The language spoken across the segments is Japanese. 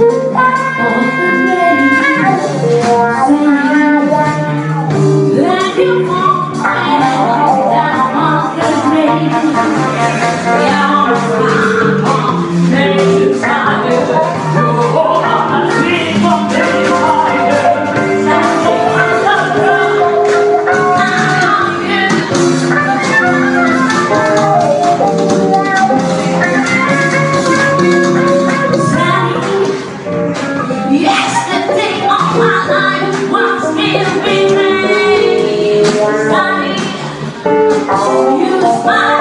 Música Wow.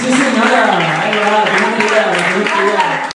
谢谢你们。